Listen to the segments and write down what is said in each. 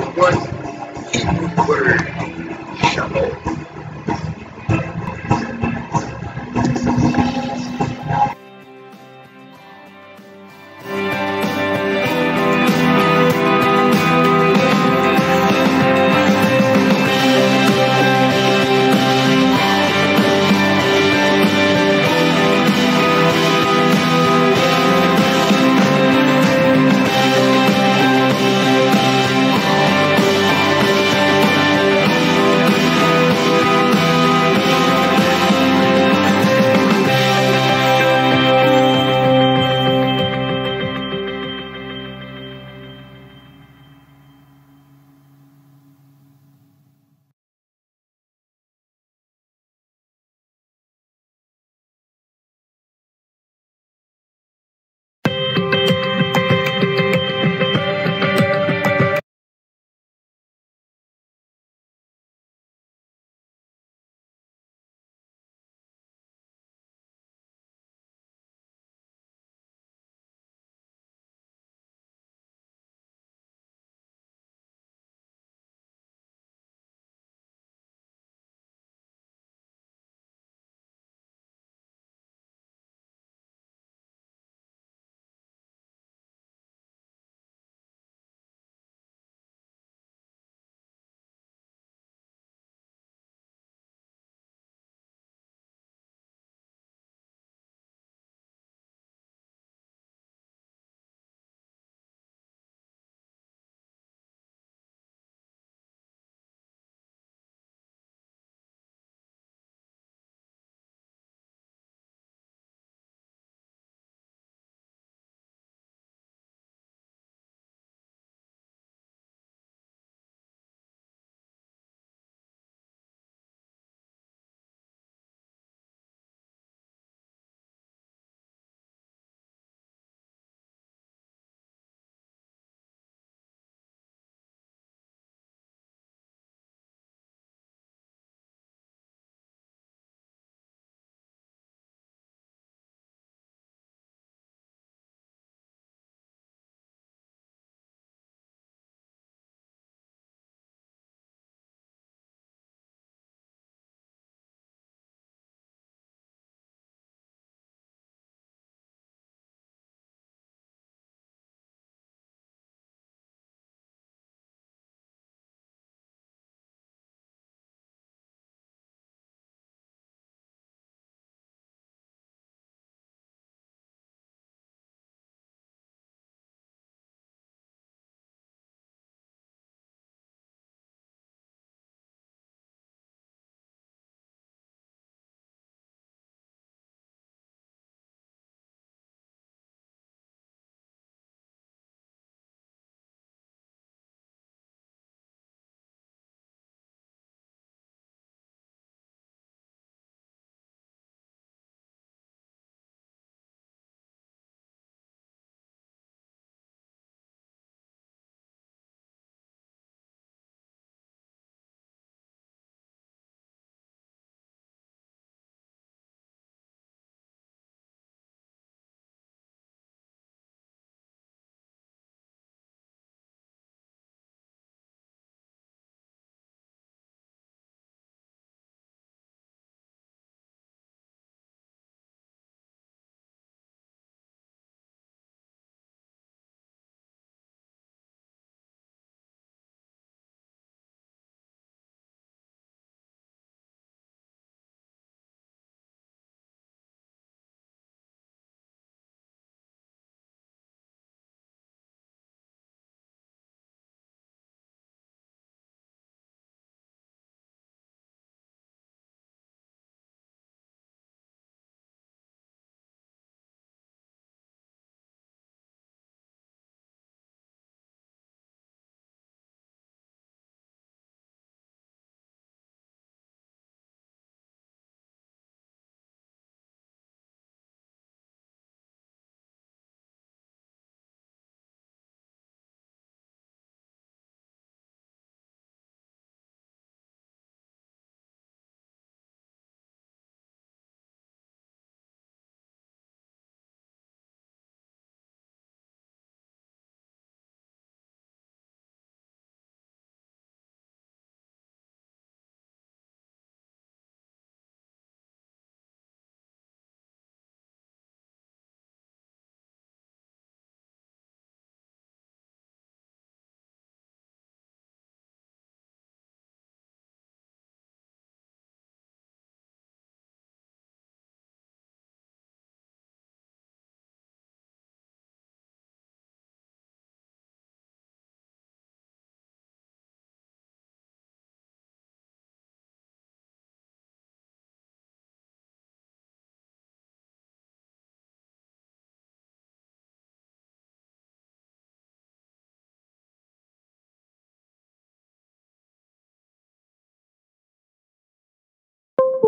the one Hebrew word, shalom.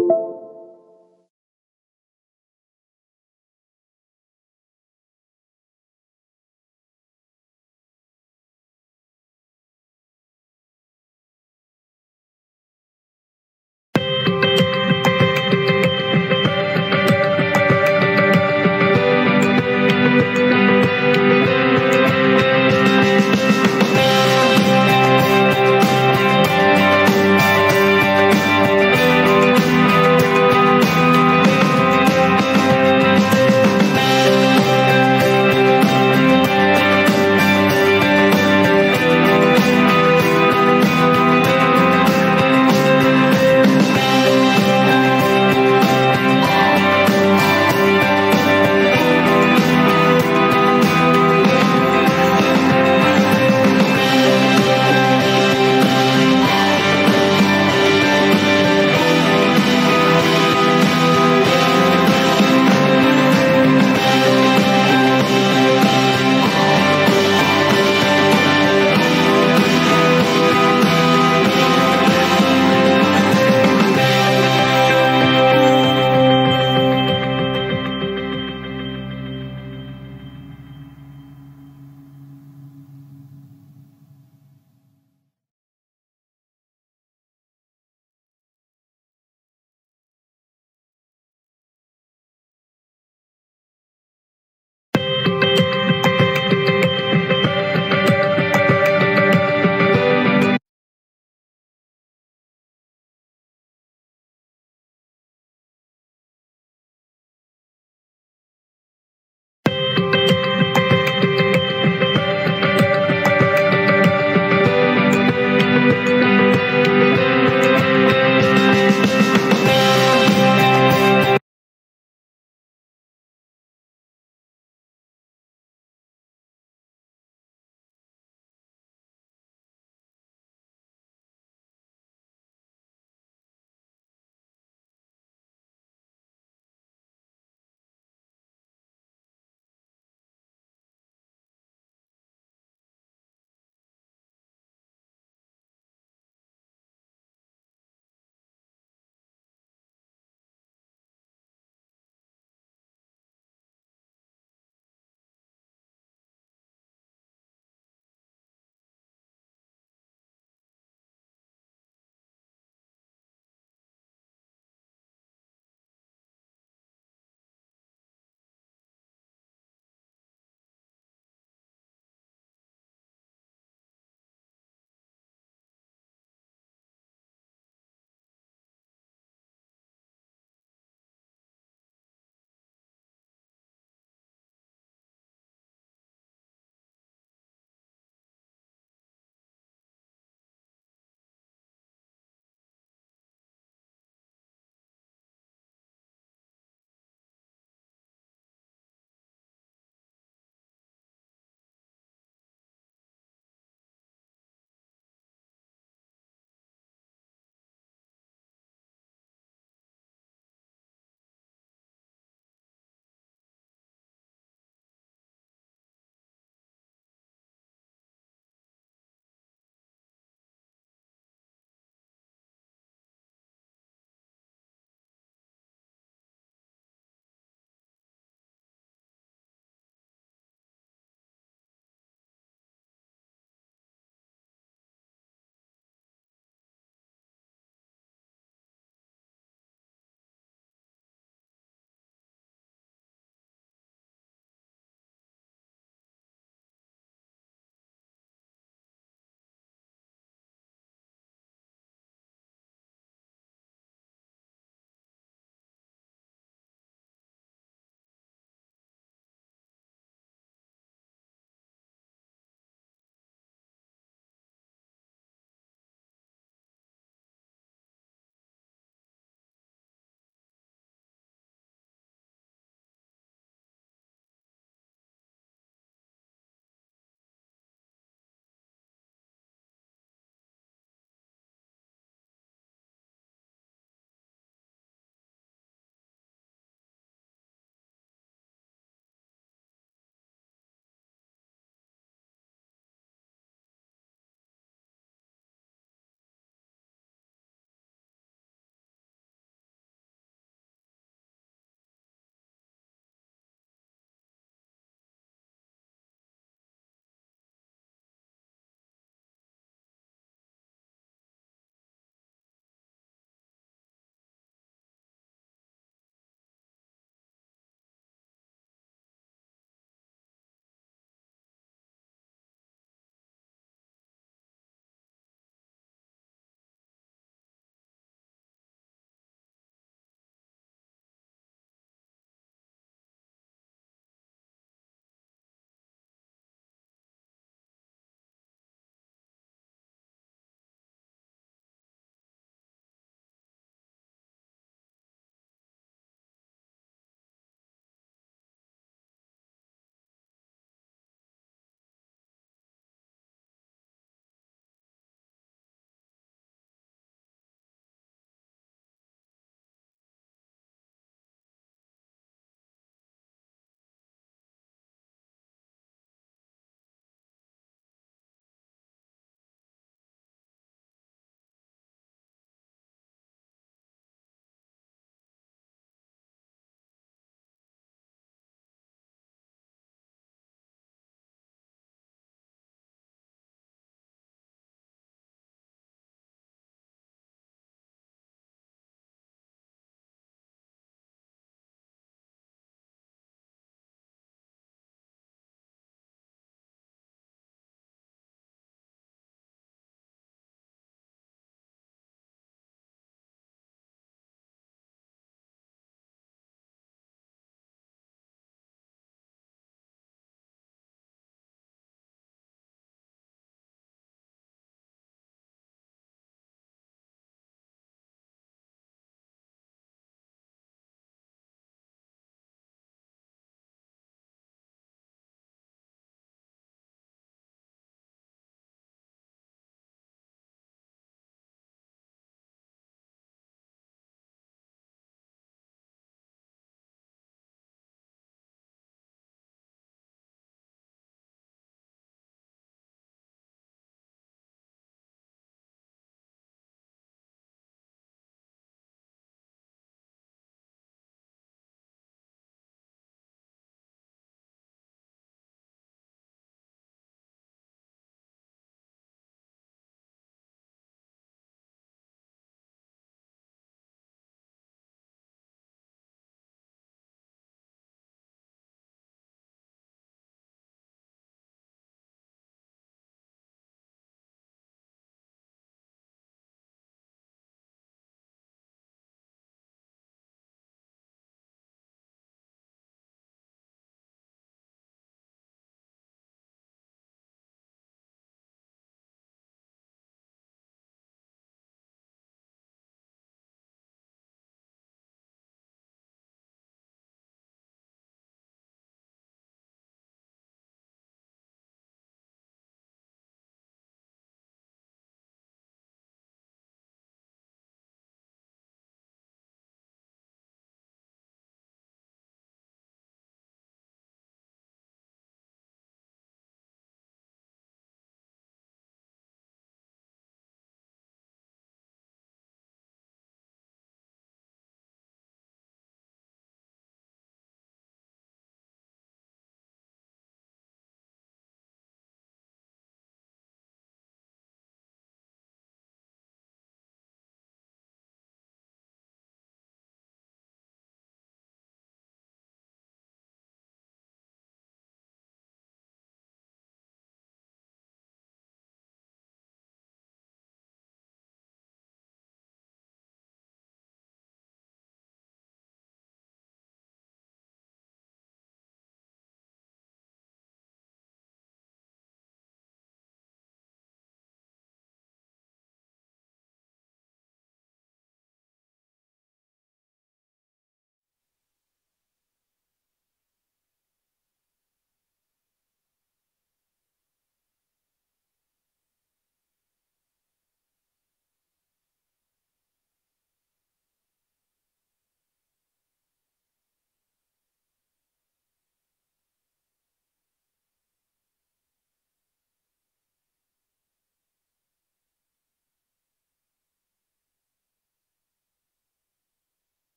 you.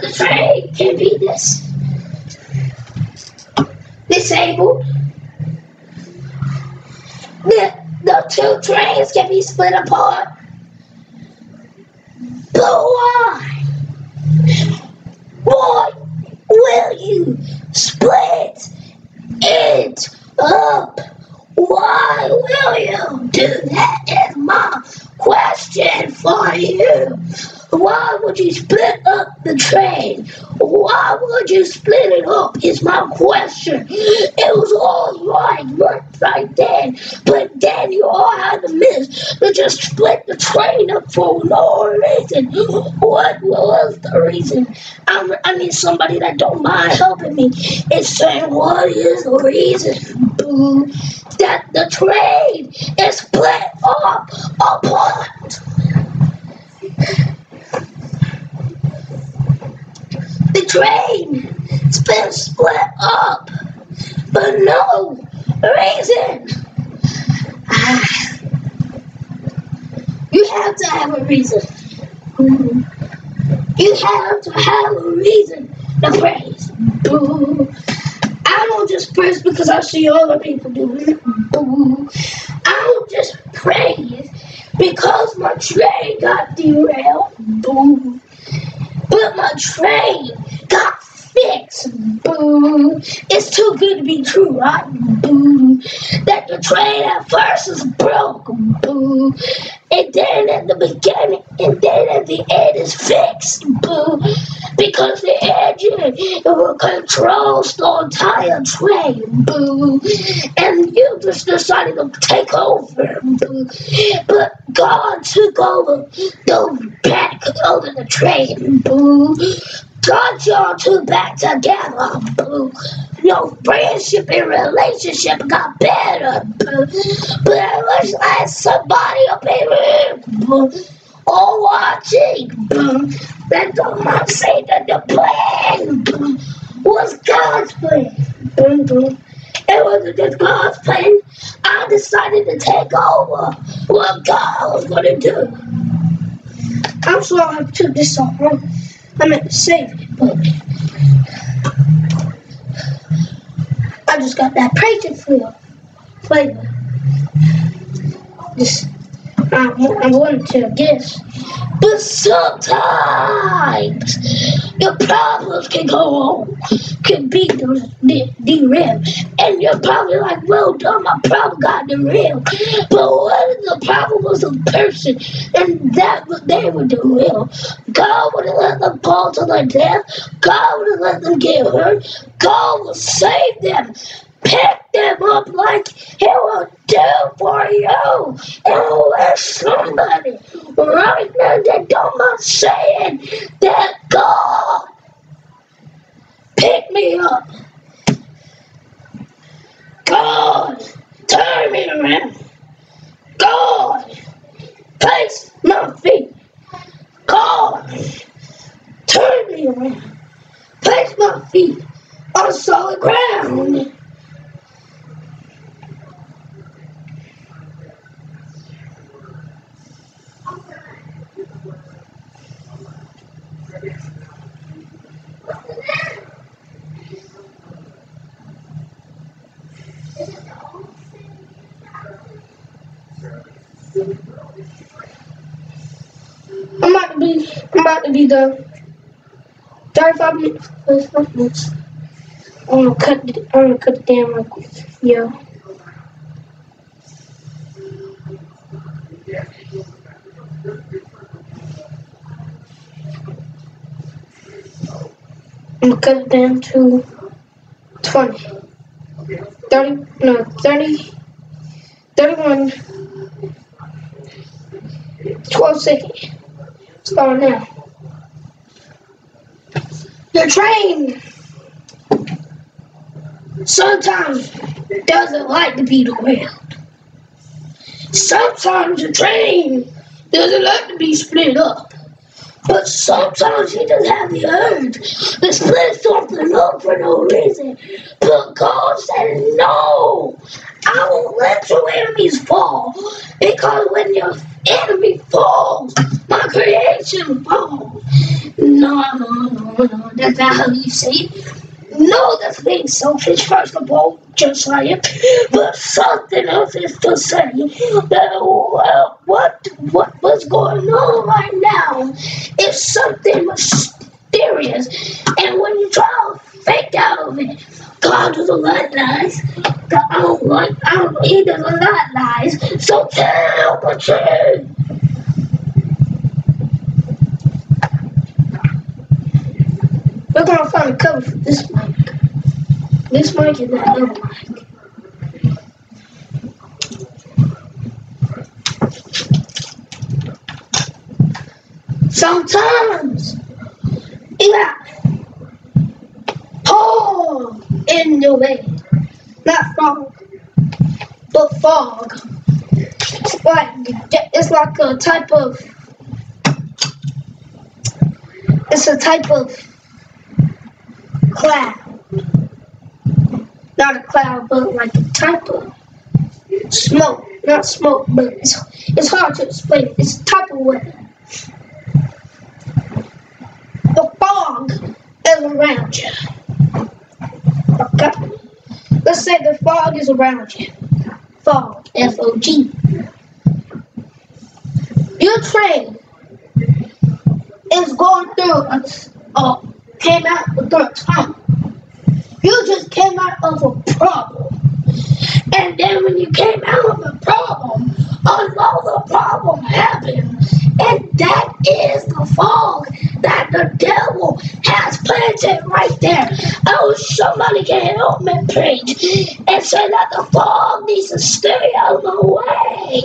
The train can be this disabled. The, the two trains can be split apart. But why? Why will you split it up? Why will you do that? Is my question for you. Why would you split up the train? Why would you split it up? Is my question. It was all right, right, right then, but then you all had to miss to just split the train up for no reason. What was the reason? I'm, I need somebody that don't mind helping me. It's saying what is the reason? Boo. That the train is split up apart. Train It's been split up for no reason. Ah. You have to have a reason. You have to have a reason to praise. Boo. I don't just praise because I see other people do it. Boo. I don't just praise because my train got derailed. Boo. But my train. It's too good to be true, right? Boo. That the train at first is broke. Boo. And then at the beginning, and then at the end is fixed. Boo. Because the engine it will control the entire train. Boo. And you just decided to take over. Boo. But God took over the back of the train. Boo. Got y'all two back together, boo. Your friendship and relationship got better, boo. But it looks like somebody up here, boo. All watching, boo. That don't not say that the plan, boo, was God's plan, boo, boo. It wasn't just God's plan. I decided to take over what God was gonna do. I'm sorry I took this so long. I meant to save it, but I just got that Patriot flavor. flavor. Just, I, wanted to guess. But sometimes your problems can go on, can be de- derailed. And you're probably like, well done, my problem got derailed. But what if the problem was a person and that they were derailed? God would have let them fall to their death. God would have let them get hurt. God will save them pick them up like he will do for you. And somebody right now that don't mind saying that God pick me up. God turn me around. God place my feet. God turn me around. Place my feet on solid ground. I'm about to I'm about to done. 35 minutes, 35. I'm gonna cut it, I'm gonna cut it down real quick. Yeah. I'm gonna cut it down to 20. 30, no, 30, 31, 12 seconds. Start now. The train sometimes doesn't like to be derailed. Sometimes the train doesn't like to be split up. But sometimes you just have the urge to split something up for no reason. But God said, No, I won't let your enemies fall. Because when your enemy falls, my creation falls. No, no, no, no, that's not how you say it. No, that's being selfish, first of all, just saying. But something else is to say that uh, what what was going on right now is something mysterious. And when you try fake it, God doesn't like lies. I don't like, I don't, he doesn't like lies. So tell the truth. We're gonna find a cover for this mic. This mic and that other mic. Sometimes got fog in the way. Not fog, but fog. It's like it's like a type of it's a type of cloud. Not a cloud, but like a type of smoke. Not smoke, but it's, it's hard to explain. It's a type of weather. The fog is around you. Okay? Let's say the fog is around you. Fog. F-O-G. Your train is going through a, a came out through a tunnel. You just came out of a problem. And then when you came out of the problem, another problem happened. And that is the fog that the devil has planted right there. Oh, somebody can help me preach and say that the fog needs to stay out of my way.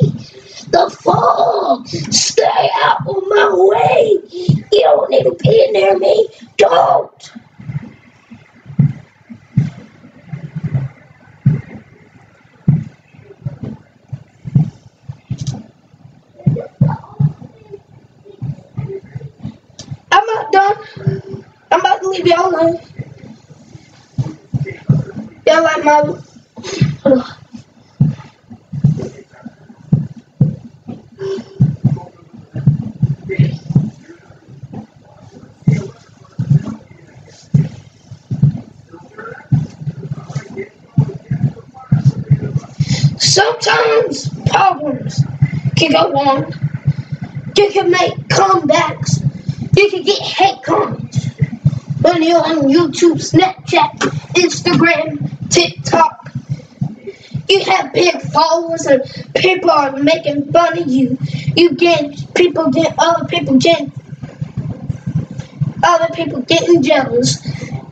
The fog, stay out of my way. You don't need to be near me. Don't. I'm not done. I'm about to leave y'all alone. Sometimes problems can go on. You can make comebacks. You can get hate comments when you're on YouTube, Snapchat, Instagram, TikTok. You have big followers and people are making fun of you. You get people get other people get other people getting jealous.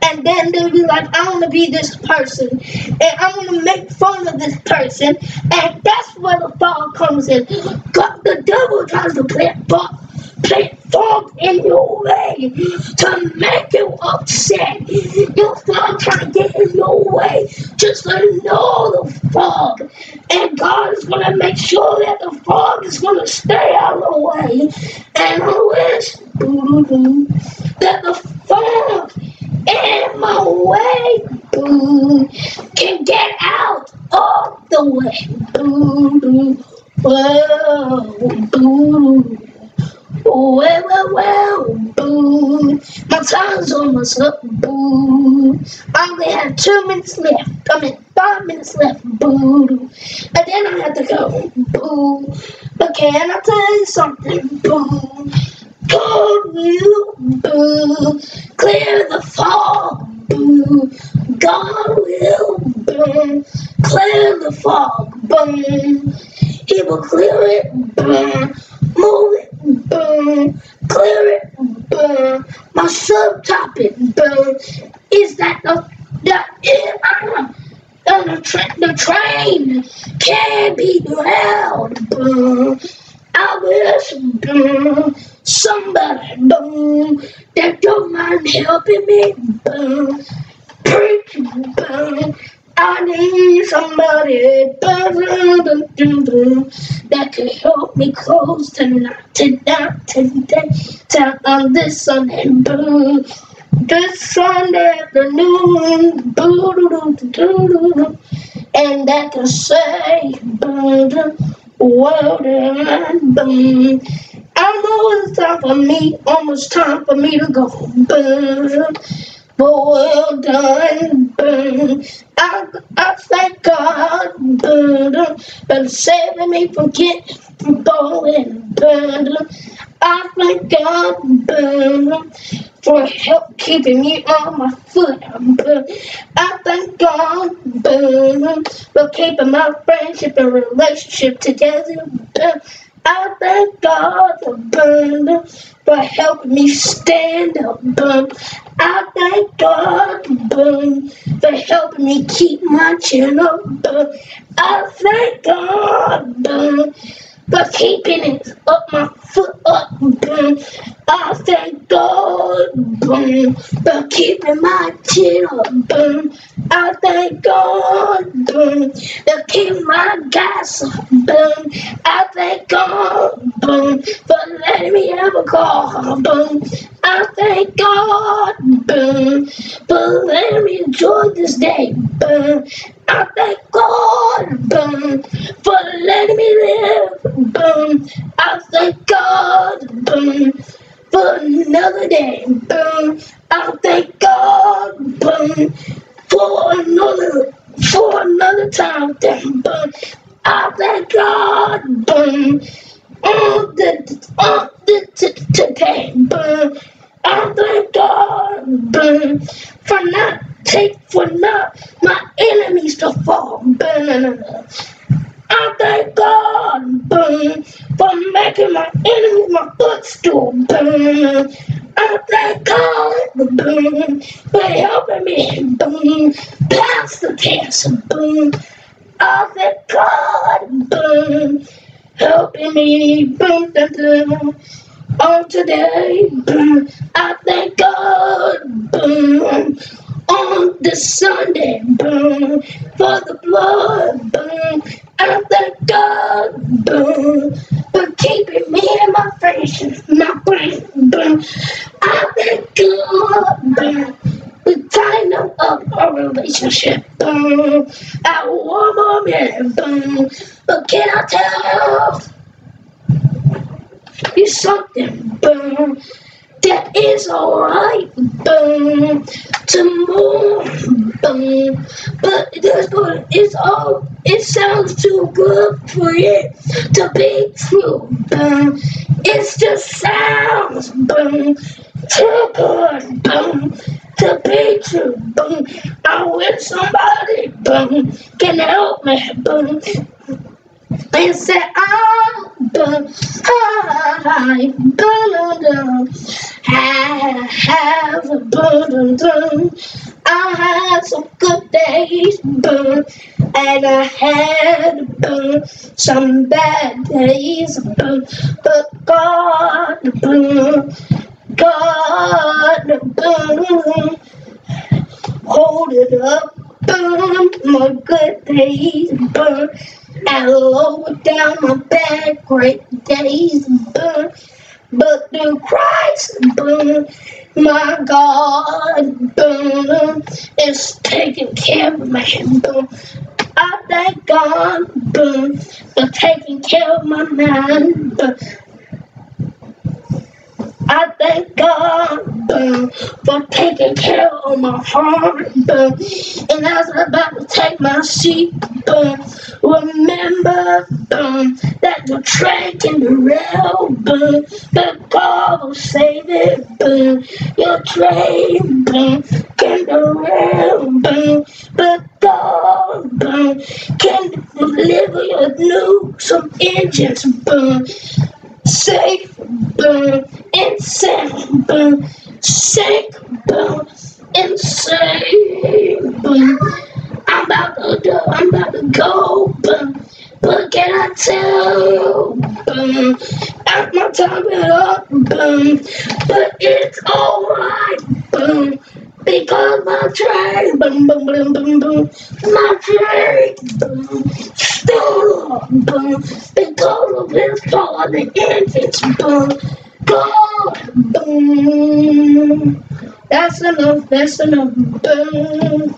And then they'll be like, I want to be this person. And I want to make fun of this person. And that's where the fall comes in. God, the devil tries to plant, fog, plant fog in your way to make you upset. Your fog trying to get in your way just to know the fog. And God is going to make sure that the fog is going to stay out of the way. And I wish that the fog in my way can get out of the way. Whoa. Well, well, well, boo. My time's almost up, boo. I only have two minutes left. I mean, five minutes left, boo. And then I have to go, boo. But can I tell you something, boo? God will, boo. Clear the fog, boo. God will, boo. Clear the fog, boo. He will clear it, boo. Move it, boom. Clear it, boom. My subtopic, boom, is that the the uh, the, tra- the train can't be derailed, boom. I wish, boom, somebody, boom, that don't mind helping me, boom. Preach, boom. I need somebody that can help me close tonight, tonight, today, till on this Sunday, boom. This Sunday afternoon, and that can say, boom, well done, boom. I know it's time for me, almost time for me to go, boom. Well done. I, I thank God, boom, for saving me from getting from falling, boom. I thank God, boom, for help keeping me on my foot, boom. I thank God, boom, for keeping my friendship and relationship together, boom. I thank God, boom, for helping me stand up. I thank God, boom, for helping me keep my chin up. I thank God, for keeping it up my foot up, boom. I thank God, boom, for keeping my chin up, boom. I thank God, boom, for keeping my gas up, boom. I thank God, boom, for letting me have a car, boom. I thank God, boom, for letting me enjoy this day, boom. I thank God, boom, for letting me live, boom. I thank God, boom, for another day, boom. Too good for it to be true, boom. It just sounds, boom. Too good, boom. To be true, boom. I wish somebody, boom, can help me, boom. And say, I'm done. I done. I have a burden done. I had some good days, but and I had some bad days, but God, God, but hold it up, my good days, burn and lower down my bad great days, burn. But through Christ, boom, my God, boom, is taking care of me, boom. I thank God, boom, for taking care of my mind, boom. I thank God boom, for taking care of my heart. Boom. And as I'm about to take my seat, boom, remember boom, that the train can derail, boom, but God will save it. Boom. Your train boom, can derail, boom, but God can deliver your new some engines. Boom safe, boom, insane, boom, shake, boom, insane, boom. I'm about to do, I'm about to go, boom. But can I tell, boom, at my time it up, boom. But it's alright, boom. Because my train, boom, boom, boom, boom, boom, my train, boom, still, boom, because of his power, the engines, boom, God, boom. That's enough, that's enough, boom.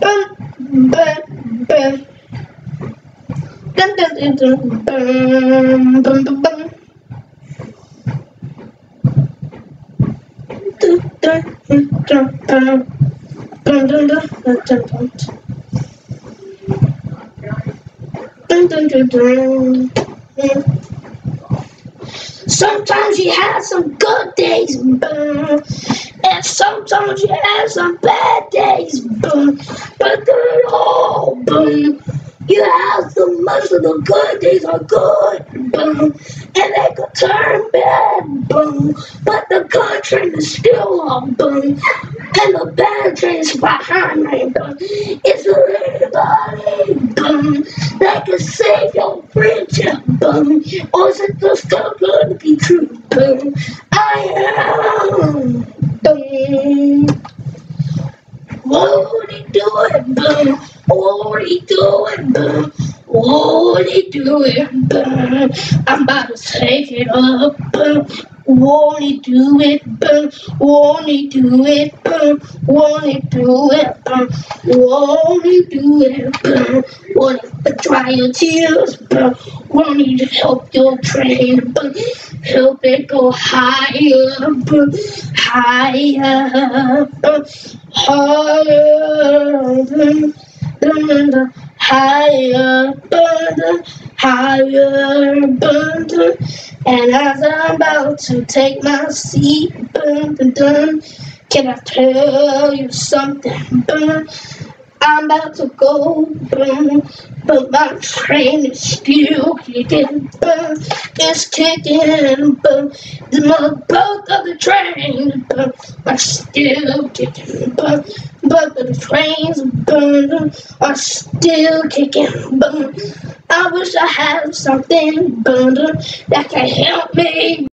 Boom, boom, boom. Dun, dun, dun, dun, boom, boom, boom, boom. Sometimes you have some good days, and sometimes you have some bad days, but they're all. You have so much of the good days are good, boom, and they could turn bad, boom. But the good train is still on, boom, and the bad train is behind me, boom. Is there anybody, boom, that can save your friendship, boom? Or is it just too good to be true, boom? I am, boom. Won't he do it, boom? Won't he do it, boom? Won't he do it, boom? I'm about to take it up. He do it, boom? He do it, boom? He do it, boom? Won't he do it, boom? He dry your tears, boom? Won't he help your train? Help it go higher? Higher? Higher? Higher, dun, higher, dun. And as I'm about to take my seat, dun, dun, dun, can I tell you something? Dun, I'm about to go, boom, but my train is still kicking, boom, it's kicking, boom, the mother both of the train, boom, are still kicking, boom, but the trains, boom, are still kicking, boom. I wish I had something, boom, that can help me.